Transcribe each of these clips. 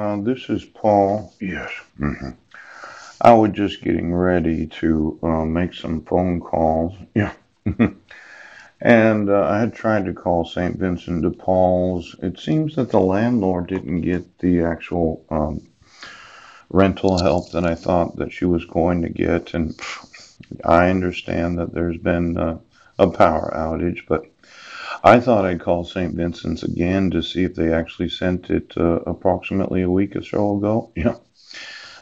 Uh, this is Paul. Yes. hmm I was just getting ready to uh, make some phone calls. Yeah. and uh, I had tried to call St. Vincent de Paul's. It seems that the landlord didn't get the actual um, rental help that I thought that she was going to get. And I understand that there's been uh, a power outage, but I thought I'd call St. Vincent's again to see if they actually sent it uh, approximately a week or so ago. Yeah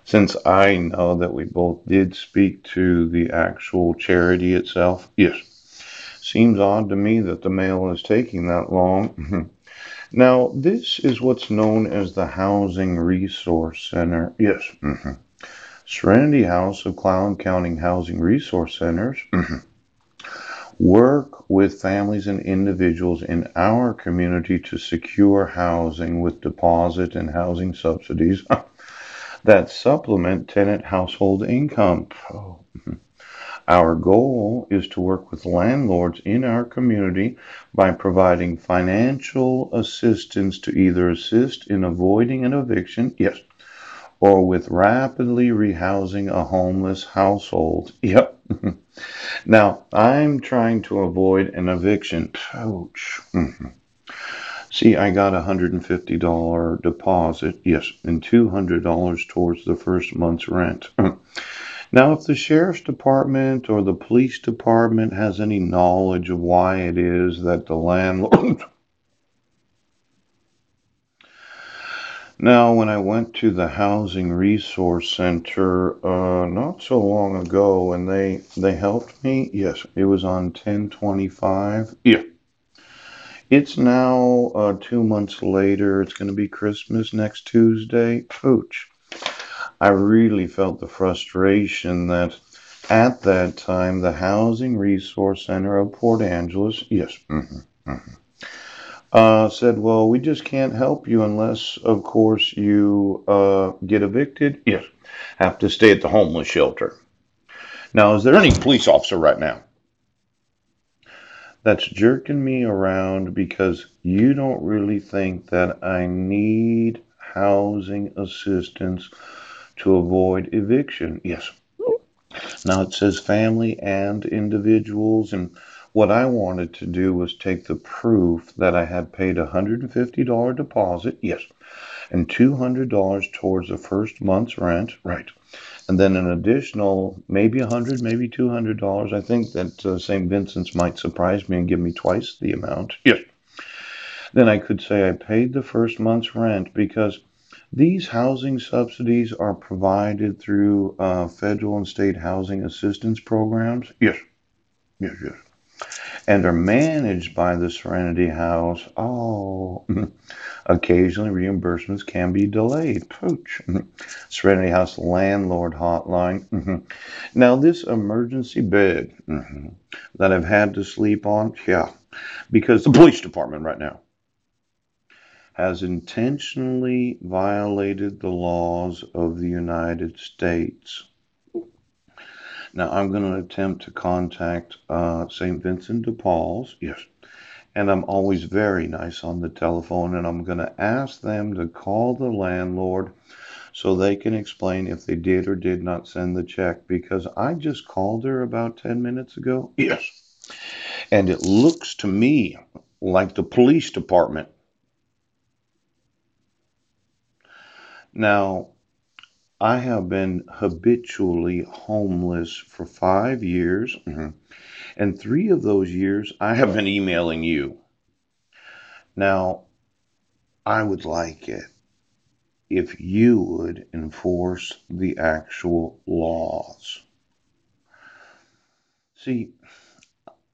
since I know that we both did speak to the actual charity itself, yes. Seems odd to me that the mail is taking that long. now, this is what's known as the Housing Resource Center. Yes. Mm-hmm. Serenity House of Clallam County Housing Resource Centers mm-hmm. Work with families and individuals in our community to secure housing with deposit and housing subsidies. that supplement tenant household income. Oh. Our goal is to work with landlords in our community by providing financial assistance to either assist in avoiding an eviction, yes, or with rapidly rehousing a homeless household. Yep. Now, I'm trying to avoid an eviction. Ouch. Mm-hmm. See, I got a $150 deposit, yes, and $200 towards the first month's rent. now, if the sheriff's department or the police department has any knowledge of why it is that the landlord. Now, when I went to the Housing Resource Center uh, not so long ago and they, they helped me, yes, it was on 1025. Yeah. It's now uh, two months later. It's going to be Christmas next Tuesday. Pooch. I really felt the frustration that at that time the Housing Resource Center of Port Angeles, yes, mm-hmm, mm-hmm, uh, said, well, we just can't help you unless, of course, you uh, get evicted. Yes, have to stay at the homeless shelter. Now, is there any police officer right now? that's jerking me around because you don't really think that I need housing assistance to avoid eviction. Yes. Now it says family and individuals, and what I wanted to do was take the proof that I had paid a $150 deposit, yes, and $200 towards the first month's rent, right and then an additional maybe a hundred, maybe two hundred dollars. I think that uh, St. Vincent's might surprise me and give me twice the amount. Yes. Then I could say I paid the first month's rent because these housing subsidies are provided through uh, federal and state housing assistance programs. Yes. Yes, yes and are managed by the Serenity House. Oh, occasionally reimbursements can be delayed. Pooch. Serenity House landlord hotline. Now, this emergency bed that I've had to sleep on, yeah, because the police department right now has intentionally violated the laws of the United States. Now I'm going to attempt to contact uh, St. Vincent de Paul's. Yes. And I'm always very nice on the telephone, and I'm going to ask them to call the landlord so they can explain if they did or did not send the check because I just called her about 10 minutes ago. Yes. And it looks to me like the police department. Now, I have been habitually homeless for five years, mm-hmm. and three of those years I have been emailing you. Now, I would like it if you would enforce the actual laws. See,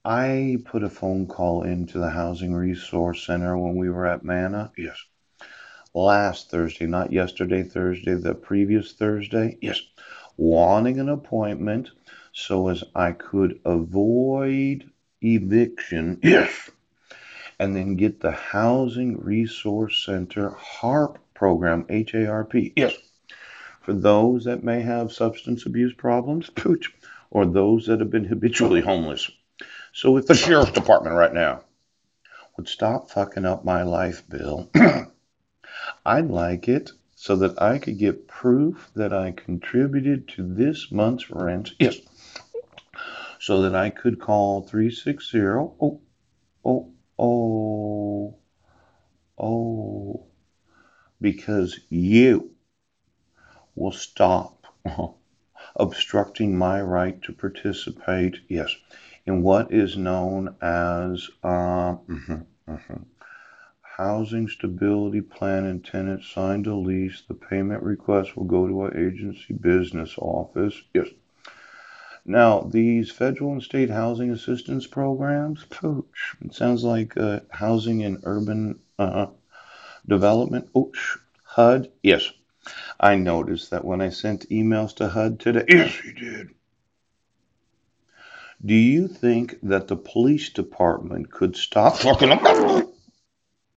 I put a phone call into the Housing Resource Center when we were at Mana. Yes last Thursday, not yesterday, Thursday, the previous Thursday. Yes, wanting an appointment so as I could avoid eviction. Yes. And then get the Housing Resource Center HARP program, H A R P. Yes. For those that may have substance abuse problems, pooch, or those that have been habitually homeless. So if the sheriff's department right now would stop fucking up my life, Bill. I'd like it so that I could get proof that I contributed to this month's rent. Yes. So that I could call 360. Oh, oh, oh, oh. Because you will stop obstructing my right to participate, yes, in what is known as uh, mhm, mhm. Housing stability plan and tenant signed a lease. The payment request will go to our agency business office. Yes. Now, these federal and state housing assistance programs, pooch, it sounds like uh, housing and urban uh, development. Ooch, HUD, yes. I noticed that when I sent emails to HUD today. Yes, you did. Do you think that the police department could stop about